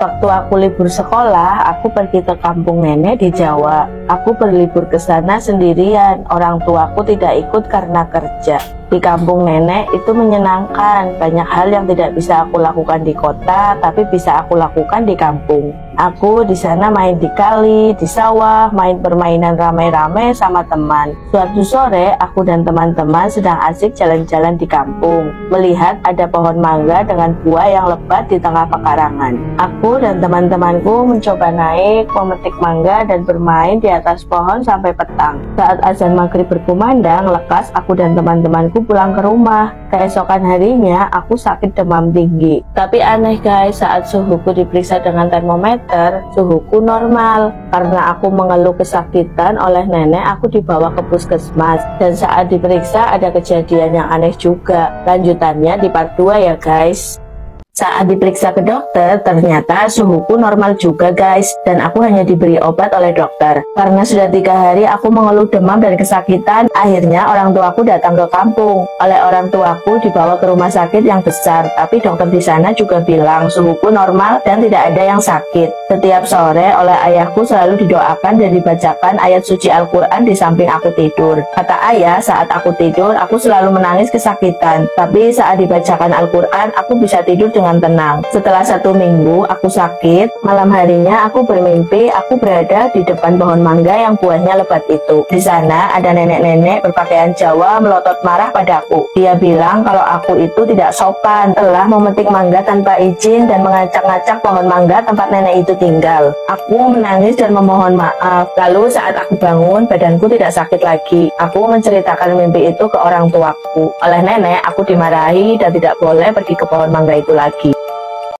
Waktu aku libur sekolah, aku pergi ke kampung nenek di Jawa. Aku berlibur ke sana sendirian. Orang tuaku tidak ikut karena kerja. Di kampung nenek itu menyenangkan. Banyak hal yang tidak bisa aku lakukan di kota, tapi bisa aku lakukan di kampung. Aku di sana main di kali, di sawah, main permainan ramai-ramai sama teman. Suatu sore, aku dan teman-teman sedang asik jalan-jalan di kampung, melihat ada pohon mangga dengan buah yang lebat di tengah pekarangan. Aku dan teman-temanku mencoba naik, memetik mangga dan bermain di atas pohon sampai petang. Saat azan maghrib berkumandang, lekas aku dan teman-temanku pulang ke rumah. Keesokan harinya, aku sakit demam tinggi. Tapi aneh guys, saat suhuku diperiksa dengan termometer, meter, suhuku normal. Karena aku mengeluh kesakitan oleh nenek, aku dibawa ke puskesmas. Dan saat diperiksa ada kejadian yang aneh juga. Lanjutannya di part 2 ya guys. Saat diperiksa ke dokter, ternyata suhuku normal juga guys, dan aku hanya diberi obat oleh dokter. Karena sudah tiga hari aku mengeluh demam dan kesakitan, akhirnya orang tuaku datang ke kampung. Oleh orang tuaku dibawa ke rumah sakit yang besar, tapi dokter di sana juga bilang suhuku normal dan tidak ada yang sakit. Setiap sore oleh ayahku selalu didoakan dan dibacakan ayat suci Al-Quran di samping aku tidur. Kata ayah, saat aku tidur, aku selalu menangis kesakitan, tapi saat dibacakan Al-Quran, aku bisa tidur dengan dengan tenang. Setelah satu minggu aku sakit, malam harinya aku bermimpi aku berada di depan pohon mangga yang buahnya lebat itu. Di sana ada nenek-nenek berpakaian Jawa melotot marah padaku. Dia bilang kalau aku itu tidak sopan, telah memetik mangga tanpa izin dan mengacak-ngacak pohon mangga tempat nenek itu tinggal. Aku menangis dan memohon maaf. Lalu saat aku bangun, badanku tidak sakit lagi. Aku menceritakan mimpi itu ke orang tuaku. Oleh nenek, aku dimarahi dan tidak boleh pergi ke pohon mangga itu lagi. की